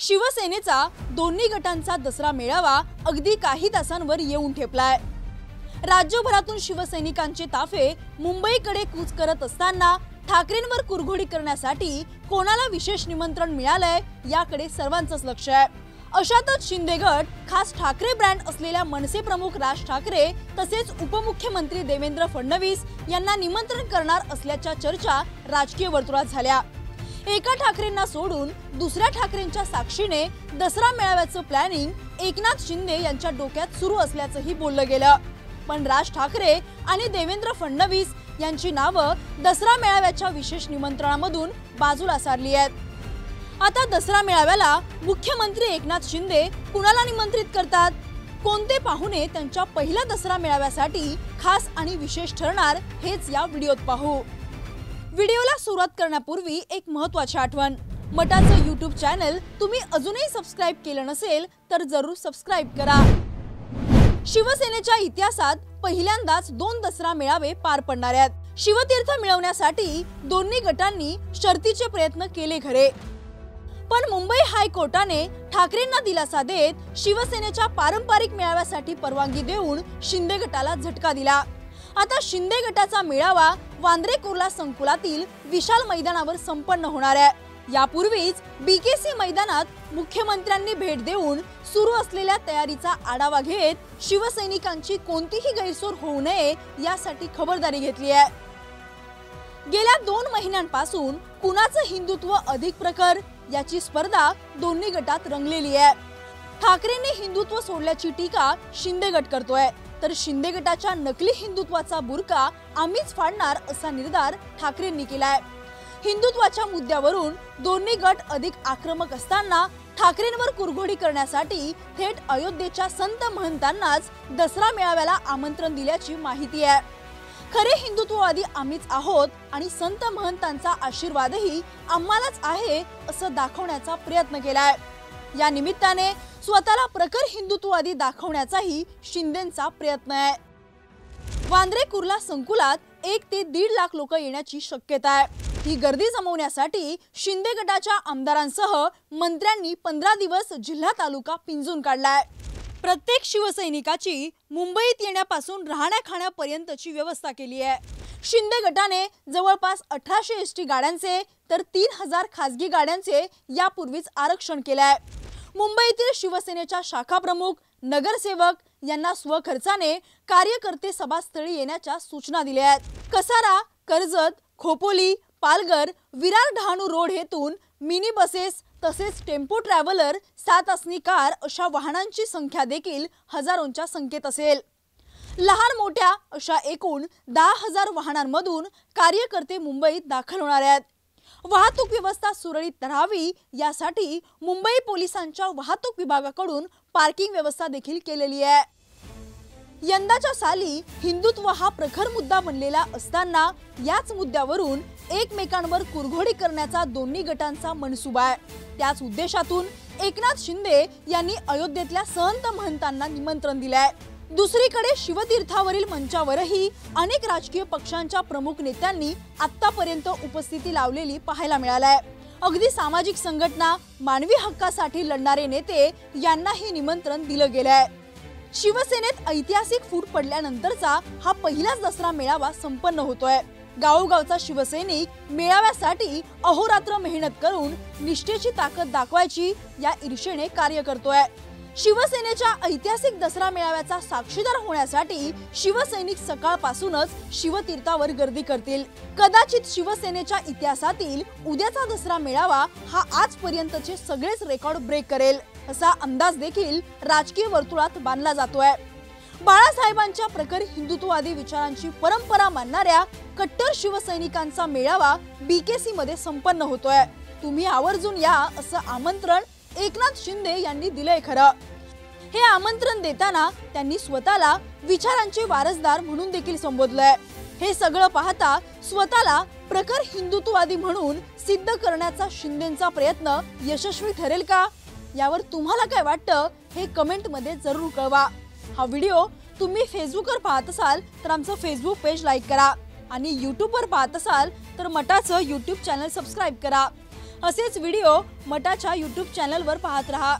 शिवसेनेचा दोन्ही गटांचा दसरा मेळावा अगदी काही तासांवर येऊन ठेपलाय. राज्यभरातून शिवसैनिकांचे ताफे मुंबईकडे कूच करत असताना ठाकरेंवर कुरघोडी करण्यासाठी कोणाला विशेष निमंत्रण मिळालंय याकडे सर्वांचंच लक्ष आहे. अशातच शिंदे गट खास ठाकरे ब्रँड असलेल्या मनसे प्रमुख राज ठाकरे तसेच उपमुख्यमंत्री देवेंद्र फडणवीस यांना निमंत्रण करणार असल्याच्या चर्चा राजकीय वर्तुळात झाल्या. एका ठाकरेंना सोडून दुसऱ्या ठाकरेंच्या साक्षीने दसरा मेळाव्याचं प्लॅनिंग एकनाथ शिंदे यांच्या डोक्यात सुरू असल्याचंही बोललं गेलं. पण राज ठाकरे आणि देवेंद्र फडणवीस यांची नावं दसरा मेळाव्याच्या विशेष निमंत्रणामधून बाजूला सारली आहेत. आता दसरा मेळाव्याला मुख्यमंत्री एकनाथ शिंदे कुणाला निमंत्रित करतात? कोणते पाहुणे त्यांच्या पहिल्या दसरा मेळाव्यासाठी खास आणि विशेष ठरणार हेच या व्हिडिओत पाहू. व्हिडिओला सुरुवात करण्यापूर्वी एक महत्वाची आठवण. मटाचं यूट्यूब चॅनल तुम्ही अजूनही सबस्क्राईब केलं नसेल तर जरूर सबस्क्राईब करा. शिवसेनेच्या इतिहासात पहिल्यांदाच दोन दसरा मेळावे पार पडणार आहेत. शिवतीर्थ मिळवण्यासाठी दोन्ही गटांनी शर्तीचे प्रयत्न केले खरे. पण मुंबई हायकोर्टाने ठाकरेंना दिलासा देत शिवसेनेच्या पारंपरिक मेळाव्यासाठी परवानगी देऊन शिंदे गटाला झटका दिला. आता शिंदे गटाचा मेळावा वांद्रे कुर्ला संकुलातील विशाल मैदानावर संपन्न होणार आहे. यापूर्वीच बीकेसी मैदानात मुख्यमंत्र्यांनी भेट देऊन सुरू असलेल्या तयारीचा आढावा घेत शिवसैनिकांची कोणतीही गैरसोय होऊ नये यासाठी खबरदारी घेतली आहे. गेल्या दोन महिन्यांपासून कुणाचं हिंदुत्व अधिक प्रखर याची स्पर्धा दोन्ही गटात रंगलेली आहे. ठाकरेंनी हिंदुत्व सोडल्याची टीका शिंदे गट करतोय. तर शिंदे गटाच्या नकली हिंदुत्वाचा बुरका आम्हीच फाडणार असा निर्धार ठाकरेंनी केलाय. हिंदुत्वाच्या मुद्द्यावरून दोन्ही गट अधिक आक्रमक असताना ठाकरेंवर कुरघोडी करण्यासाठी थेट अयोध्येच्या संत महंतांनाच दसरा मेळाव्याला आमंत्रण दिल्याची माहिती आहे. खरे हिंदुत्ववादी आम्हीच आहोत आणि संत महंतांचा आशीर्वादही आम्हालाच आहे असं दाखवण्याचा प्रयत्न केलाय. या निमित्ताने स्वतःला प्रखर हिंदुत्ववादी दाखवण्याचाही शिंदेचा प्रयत्न आहे. वांद्रे कुर्ला संकुलात एक ते दीड लाख लोक येण्याची शक्यता आहे. ही गर्दी जमवण्यासाठी शिंदे गटाच्या आमदारांसह मंत्र्यांनी पंधरा दिवस जिल्हा तालुका पिंजून काढलाय प्रत्येक शिवसैनिकाची मुंबईत येण्यापासून राहण्या खाण्यापर्यंतची व्यवस्था केली आहे. शिंदे गटाने जवळपास अठराशे एस टी गाड्यांचे तर तीन हजार खासगी गाड्यांचे यापूर्वीच आरक्षण केलं आहे. मुंबईतील शिवसेनेच्या शाखा प्रमुख नगरसेवक यांना स्वखर्चाने कार्यकर्ते सभास्थळी येण्याच्या सूचना दिल्या आहेत. कसारा कर्जत खोपोली पालघर विरार डहाणू रोड हेतून मिनी बसेस तसेच टेम्पो ट्रॅव्हलर सात असनी कार अशा वाहनांची संख्या देखील हजारोंच्या संख्येत असेल. लहान मोठ्या अशा एकूण दहा हजार वाहनांमधून कार्यकर्ते मुंबईत दाखल होणार आहेत. वाहतूक व्यवस्था सुरळीत राहावी यासाठी मुंबई पोलिसांच्या वाहतूक विभागाकडून पार्किंग व्यवस्था देखील केलेली आहे. यंदाच्या साली हिंदुत्व हा प्रखर मुद्दा बनलेला असताना याच मुद्द्यावरून एकमेकांवर कुरघोडी करण्याचा दोन्ही गटांचा मनसुबा आहे. त्याच उद्देशातून एकनाथ शिंदे यांनी अयोध्येतल्या संत महंतांना निमंत्रण दिलंय. दुसरीकडे शिवतीर्थावरील मंचावरही अनेक राजकीय पक्षांच्या प्रमुख नेत्यांनी आतापर्यंत उपस्थिती लावलेली पाहायला मिळालाय. अगदी सामाजिक संघटना मानवी हक्कासाठी लढणारे नेते यांनाही निमंत्रण दिलं गेलंय. शिवसेनेत ऐतिहासिक फूट पडल्यानंतरचा हा पहिलाच दसरा मेळावा संपन्न होतोय. गावोगावचा शिवसैनिक मेळाव्यासाठी अहोरात्र मेहनत करून निष्ठेची ताकद दाखवायची या ईर्षेने कार्य करतोय. शिवसेनेच्या ऐतिहासिक दसरा मेळाव्याचा साक्षीदार होण्यासाठी शिवसैनिक सकाळपासूनच शिवतीर्थावर गर्दी करतील. कदाचित शिवसेनेच्या इतिहासातील उद्याचा दसरा मेळावा हा आजपर्यंतचे सगळेच रेकॉर्ड ब्रेक करेल असा अंदाज देखील राजकीय वर्तुळात बांधला जातोय. बाळासाहेबांच्या प्रखर हिंदुत्ववादी विचारांची परंपरा मानणाऱ्या कट्टर शिवसैनिकांचा मेळावा बीकेसी मध्ये संपन्न होतोय. तुम्ही आवर्जून या असं आमंत्रण एकनाथ शिंदे यांनी दिलंय खरं. हे आमंत्रण देताना त्यांनी स्वतःला विचारांचे वारसदार म्हणून देखील संबोधलंय. हे सगळं पाहता स्वतःला प्रखर हिंदुत्ववादी म्हणून सिद्ध करण्याचा शिंदेचा प्रयत्न यशस्वी ठरेल का? यावर तुम्हाला काय वाटतं हे कमेंटमध्ये जरूर कळवा. हा व्हिडिओ तुम्ही फेसबुकवर पाहत असाल तर आमचं फेसबुक पेज लाईक करा आणि यूट्यूबवर पाहत असाल तर मटाचं यूट्यूब चॅनल सबस्क्राईब करा. असेच व्हिडिओ मटाच्या युट्यूब चॅनलवर पाहत रहा.